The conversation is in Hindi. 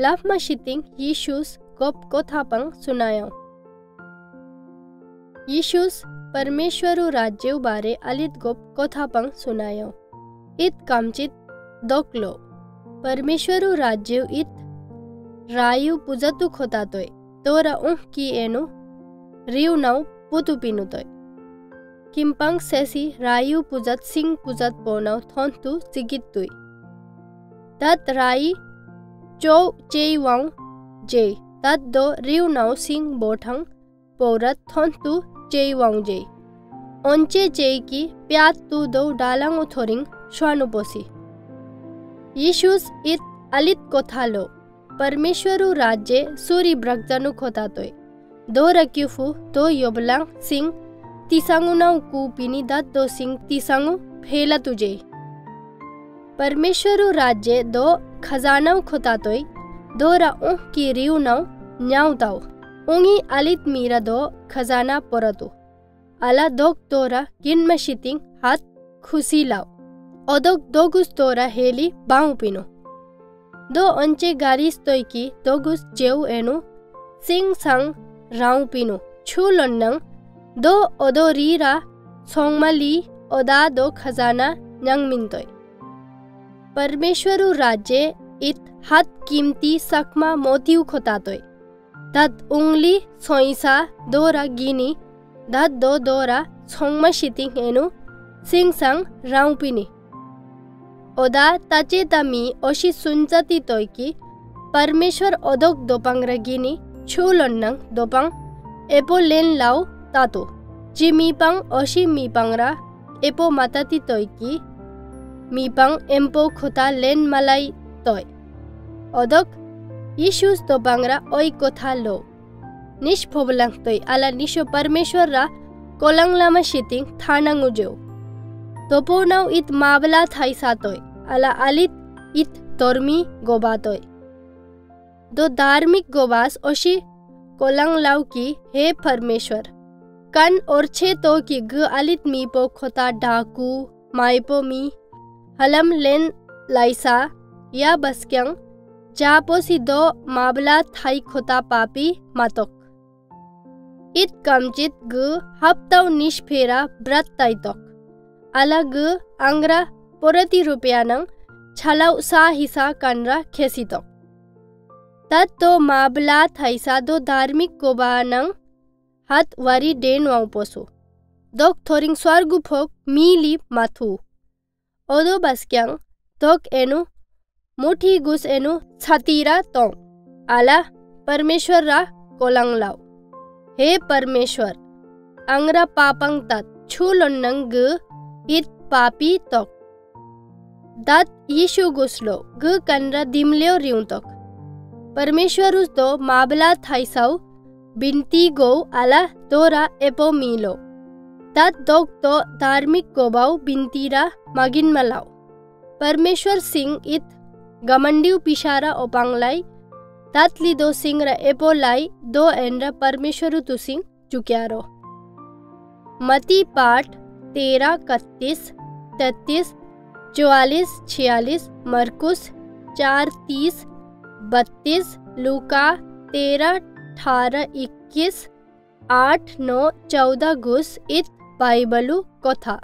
लाफमा शितिंग यीशुस गोप कोथापंग सुनायो यीशुस परमेश्वरु राज्य बारे अलित गोप कोथापंग सुनायो इत कामचित दोकलो परमेश्वरु राज्य इत रायु पुजतु खोतातोय तोरा उह की एनु रिउ नौ पुतु पिनुतोय किम्पाङ सेसी रायु पुजत सिंह पुजत पोनौ थोन्तु सिगितुई तत राई चौ चेई वाउ जे तत दो रिउ नौ सिंह बोठंग पौरत थोन्तु चेई वाउ जे ओंचे चेई की प्यात तु दो डालंग उथोरिंग श्वानु पोसी यीशुस इत अलित कोथालो परमेश्वरु राज्य सूरी ब्रगजनु खोतातोय दो रक्युफु दो योबलांग सिंह तिसांगु नौ कु पिनी दत दो सिंह तिसांगु फेला तुझे परमेश्वरु राज्य दो खजाना खोता तोय दो रा उह की रिउ नौ न्याउ ताउ उंगी अलित मीरा दो खजाना पोरतु अला दोक तोरा गिन मशितिंग हाथ खुशी लाओ। ओदोक दोगुस तोरा हेली बाउ पिनो। दो अंचे गारिस तोय की दोगुस जेउ एनु, सिंग संग राउ पिनो। छु लन्नंग, दो ओदो रीरा सोंगमली ओदा दो खजाना नंग मिंतोय परमेश्वरु राज्य इत हात कीमती सकमा मोतियु खोतातोय दत उंगली सोईसा दोरा गिनी दत दो दोरा सोंगमा शितिंग एनु सिंग संग राउपिनी ओदा ताचे तमी ओशी सुनचती तोय की परमेश्वर ओदोक दोपांग रगिनी छू लोन्नंग दोपांग, एपो लेन लाओ tato. Ji mipang oshi mipangra epo matati মিপাং এম্পো empo লেন মালাই তয় অদক ইসুস তো বাংরা ওই কথা লো নিষ্ফবলাং তৈ আলা নিশ পরমেশ্বর রা কোলাং লামা শিতিং থানাঙ্গু যেও তপো নাও ইত মাবলা থাই সাতয় আলা আলিত ইত তর্মি গোবাতয় দো ধার্মিক গোবাস ওশি কলাং লাউ কি হে পরমেশ্বর কান ওরছে তো কি গ আলিত মিপো খোতা ডাকু মাইপো মি हलम लेन लाइसा, या बस्क्यंग चापोसी दो माबला थाई खोता पापी मातोक। इत कमचित ग हप्त निष्फेरा व्रत तैतोक अलग अंग्रा पुरति रुपयानंग, छलव सा हिसा कन्र खेसितो तत्तो माबला थैसा दो धार्मिक कोबानंग हत वरी डेन वाउपोसु। दोक थोरिंग स्वर्गुफोक मीली माथू। Odo baskyang dok enu muthi gus enu छातीरा तोंग आला परमेश्वर रा कोलंग लाव हे परमेश्वर अंगरा पापंग तात छू लोन्नंग इत पापी तोक दात यीशु गुसलो ग कनरा दिमलेओ रिउ तोक परमेश्वर उस तो माबला थाइसाउ binti go ala tora epo milo. To धार्मिक गोबाव बिंतीरा मागिन मलाव परमेश्वर सिंह इत गमंडिव पिशारा ओपांगलाई तातली दो सिंह र एपो लाई दो एंड्रा परमेश्वर तु सिंह चुक्यारो। मती पाठ तेरह कत्तीस तैतीस चौवालीस, छियालीस, मरकुस चार तीस बत्तीस, लुका तेरह अठारह, इक्कीस, आठ, नौ, चौदह घुस इत बाइबलु कथा।